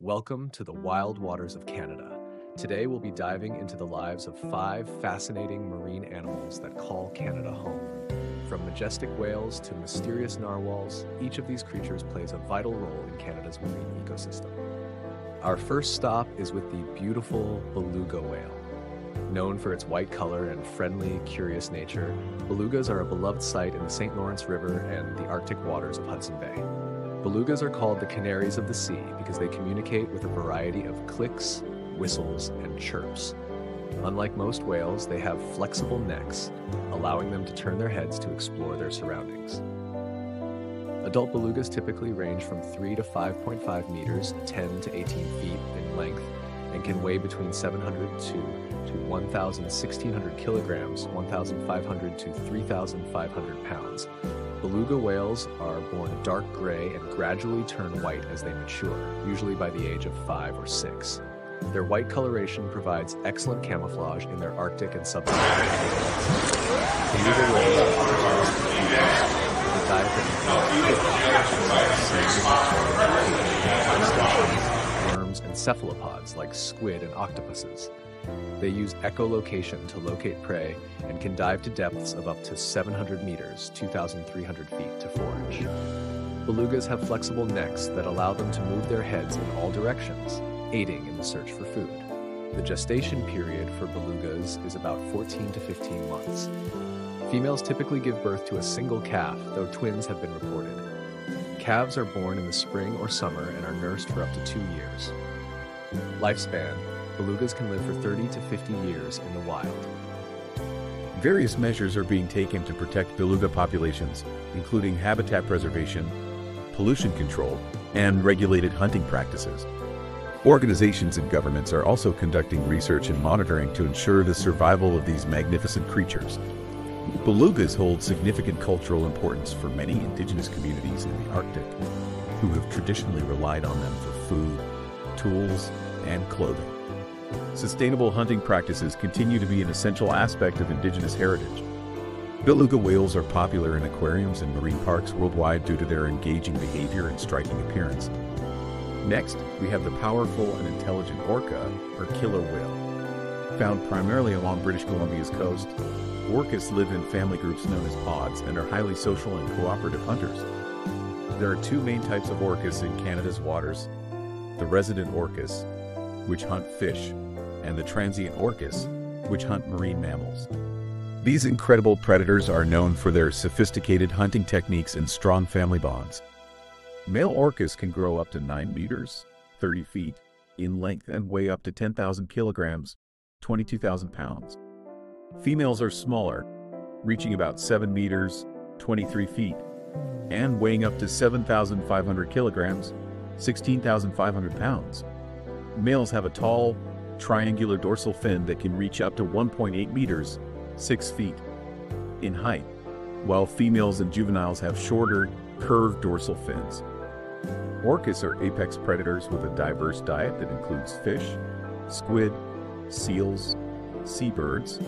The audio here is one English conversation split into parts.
Welcome to the wild waters of Canada. Today we'll be diving into the lives of five fascinating marine animals that call Canada home. From majestic whales to mysterious narwhals, each of these creatures plays a vital role in Canada's marine ecosystem. Our first stop is with the beautiful beluga whale. Known for its white color and friendly, curious nature, belugas are a beloved sight in the St. Lawrence River and the Arctic waters of Hudson Bay. Belugas are called the canaries of the sea because they communicate with a variety of clicks, whistles, and chirps. Unlike most whales, they have flexible necks, allowing them to turn their heads to explore their surroundings. Adult belugas typically range from 3 to 5.5 meters, 10 to 18 feet in length, and can weigh between 700 to, to 1,000, 1,600 kilograms, 1,500 to 3,500 pounds, Beluga whales are born dark gray and gradually turn white as they mature, usually by the age of five or six. Their white coloration provides excellent camouflage in their Arctic and subtropical habitats. Beluga whales are the diet that worms and cephalopods like squid and octopuses. They use echolocation to locate prey and can dive to depths of up to 700 meters, 2,300 feet to forage. Belugas have flexible necks that allow them to move their heads in all directions, aiding in the search for food. The gestation period for belugas is about 14 to 15 months. Females typically give birth to a single calf, though twins have been reported. Calves are born in the spring or summer and are nursed for up to two years. Lifespan belugas can live for 30 to 50 years in the wild. Various measures are being taken to protect beluga populations, including habitat preservation, pollution control, and regulated hunting practices. Organizations and governments are also conducting research and monitoring to ensure the survival of these magnificent creatures. Belugas hold significant cultural importance for many indigenous communities in the Arctic, who have traditionally relied on them for food, tools, and clothing. Sustainable hunting practices continue to be an essential aspect of indigenous heritage. Beluga whales are popular in aquariums and marine parks worldwide due to their engaging behavior and striking appearance. Next, we have the powerful and intelligent orca, or killer whale. Found primarily along British Columbia's coast, orcas live in family groups known as pods and are highly social and cooperative hunters. There are two main types of orcas in Canada's waters the resident orcas, which hunt fish, and the transient orcas, which hunt marine mammals. These incredible predators are known for their sophisticated hunting techniques and strong family bonds. Male orcas can grow up to 9 meters, 30 feet, in length and weigh up to 10,000 kilograms, 22,000 pounds. Females are smaller, reaching about 7 meters, 23 feet, and weighing up to 7,500 kilograms, 16,500 pounds. Males have a tall, triangular dorsal fin that can reach up to 1.8 meters, 6 feet, in height, while females and juveniles have shorter, curved dorsal fins. Orcas are apex predators with a diverse diet that includes fish, squid, seals, seabirds,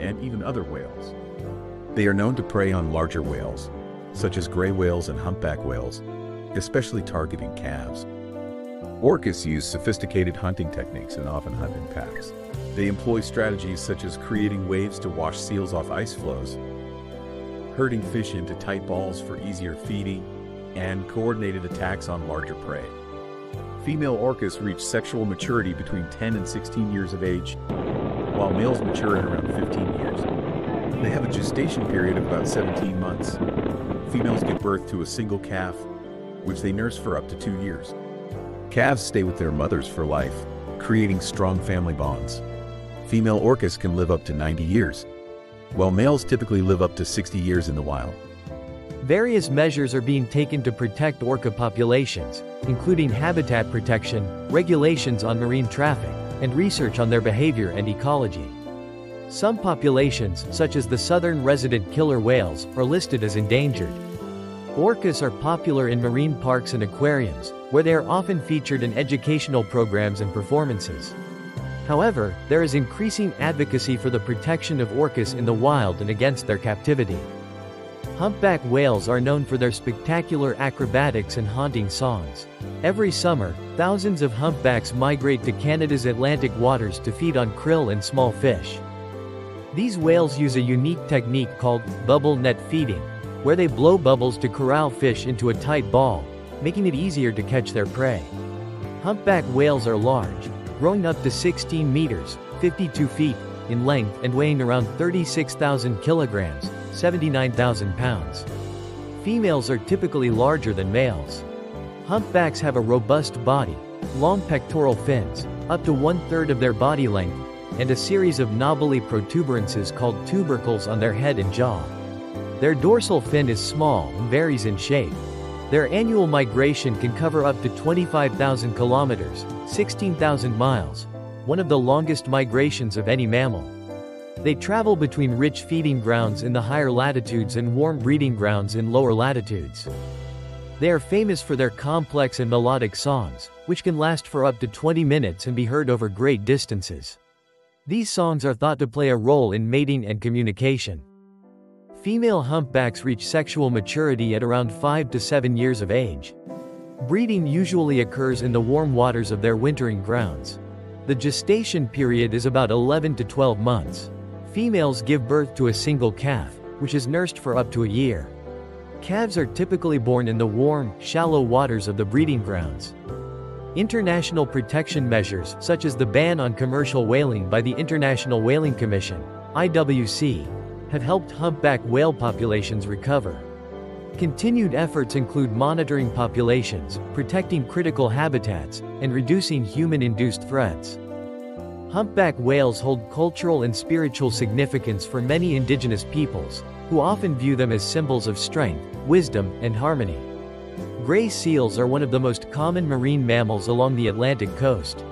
and even other whales. They are known to prey on larger whales, such as gray whales and humpback whales, especially targeting calves. Orcas use sophisticated hunting techniques and often hunt in packs. They employ strategies such as creating waves to wash seals off ice floes, herding fish into tight balls for easier feeding, and coordinated attacks on larger prey. Female orcas reach sexual maturity between 10 and 16 years of age, while males mature at around 15 years. They have a gestation period of about 17 months. Females give birth to a single calf, which they nurse for up to two years. Calves stay with their mothers for life, creating strong family bonds. Female orcas can live up to 90 years, while males typically live up to 60 years in the wild. Various measures are being taken to protect orca populations, including habitat protection, regulations on marine traffic, and research on their behavior and ecology. Some populations, such as the southern resident killer whales, are listed as endangered. Orcas are popular in marine parks and aquariums, where they are often featured in educational programs and performances. However, there is increasing advocacy for the protection of orcas in the wild and against their captivity. Humpback whales are known for their spectacular acrobatics and haunting songs. Every summer, thousands of humpbacks migrate to Canada's Atlantic waters to feed on krill and small fish. These whales use a unique technique called bubble net feeding, where they blow bubbles to corral fish into a tight ball, making it easier to catch their prey. Humpback whales are large, growing up to 16 meters, 52 feet, in length and weighing around 36,000 kilograms, 79,000 pounds. Females are typically larger than males. Humpbacks have a robust body, long pectoral fins, up to one-third of their body length, and a series of knobbly protuberances called tubercles on their head and jaw. Their dorsal fin is small and varies in shape. Their annual migration can cover up to 25,000 kilometers, 16,000 miles, one of the longest migrations of any mammal. They travel between rich feeding grounds in the higher latitudes and warm breeding grounds in lower latitudes. They are famous for their complex and melodic songs, which can last for up to 20 minutes and be heard over great distances. These songs are thought to play a role in mating and communication. Female humpbacks reach sexual maturity at around 5 to 7 years of age. Breeding usually occurs in the warm waters of their wintering grounds. The gestation period is about 11 to 12 months. Females give birth to a single calf, which is nursed for up to a year. Calves are typically born in the warm, shallow waters of the breeding grounds. International protection measures, such as the ban on commercial whaling by the International Whaling Commission, IWC, have helped humpback whale populations recover. Continued efforts include monitoring populations, protecting critical habitats, and reducing human-induced threats. Humpback whales hold cultural and spiritual significance for many indigenous peoples, who often view them as symbols of strength, wisdom, and harmony. Gray seals are one of the most common marine mammals along the Atlantic coast.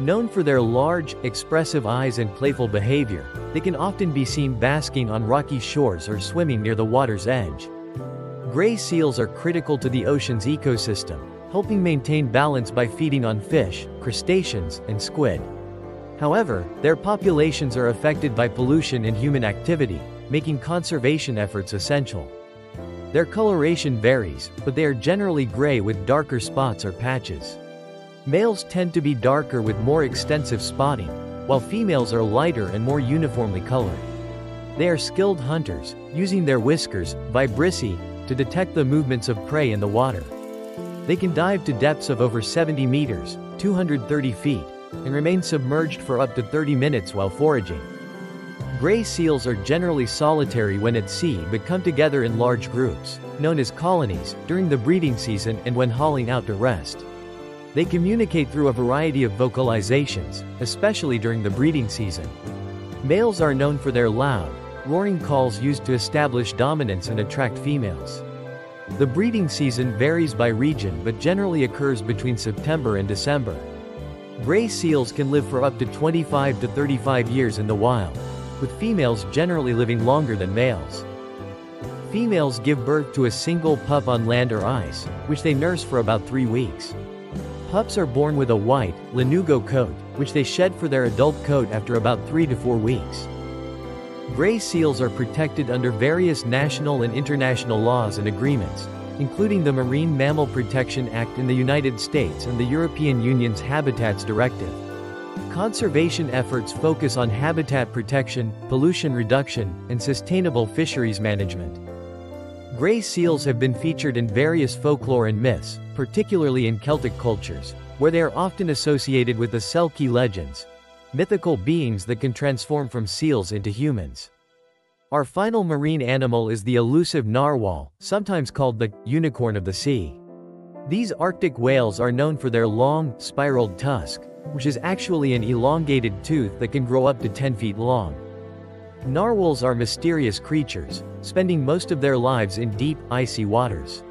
Known for their large, expressive eyes and playful behavior, they can often be seen basking on rocky shores or swimming near the water's edge. Gray seals are critical to the ocean's ecosystem, helping maintain balance by feeding on fish, crustaceans, and squid. However, their populations are affected by pollution and human activity, making conservation efforts essential. Their coloration varies, but they are generally gray with darker spots or patches. Males tend to be darker with more extensive spotting, while females are lighter and more uniformly colored. They are skilled hunters, using their whiskers, vibrissae, to detect the movements of prey in the water. They can dive to depths of over 70 meters, 230 feet, and remain submerged for up to 30 minutes while foraging. Gray seals are generally solitary when at sea but come together in large groups, known as colonies, during the breeding season and when hauling out to rest. They communicate through a variety of vocalizations, especially during the breeding season. Males are known for their loud, roaring calls used to establish dominance and attract females. The breeding season varies by region but generally occurs between September and December. Gray seals can live for up to 25 to 35 years in the wild, with females generally living longer than males. Females give birth to a single pup on land or ice, which they nurse for about three weeks. Pups are born with a white, lanugo coat, which they shed for their adult coat after about three to four weeks. Gray seals are protected under various national and international laws and agreements, including the Marine Mammal Protection Act in the United States and the European Union's Habitats Directive. Conservation efforts focus on habitat protection, pollution reduction, and sustainable fisheries management. Gray seals have been featured in various folklore and myths, particularly in Celtic cultures, where they are often associated with the Selkie legends, mythical beings that can transform from seals into humans. Our final marine animal is the elusive narwhal, sometimes called the unicorn of the sea. These Arctic whales are known for their long, spiraled tusk, which is actually an elongated tooth that can grow up to 10 feet long. Narwhals are mysterious creatures, spending most of their lives in deep, icy waters.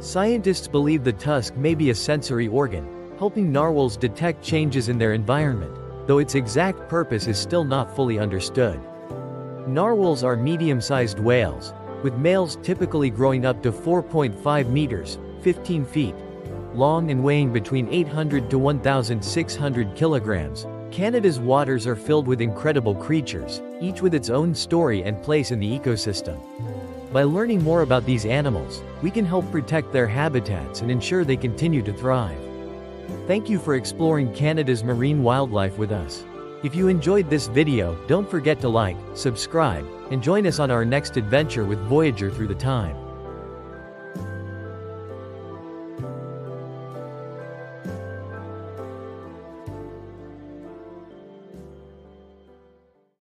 Scientists believe the tusk may be a sensory organ, helping narwhals detect changes in their environment, though its exact purpose is still not fully understood. Narwhals are medium-sized whales, with males typically growing up to 4.5 meters, 15 feet, long and weighing between 800 to 1,600 kilograms. Canada's waters are filled with incredible creatures, each with its own story and place in the ecosystem. By learning more about these animals, we can help protect their habitats and ensure they continue to thrive. Thank you for exploring Canada's marine wildlife with us. If you enjoyed this video, don't forget to like, subscribe, and join us on our next adventure with Voyager Through the Time.